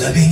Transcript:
I'll be.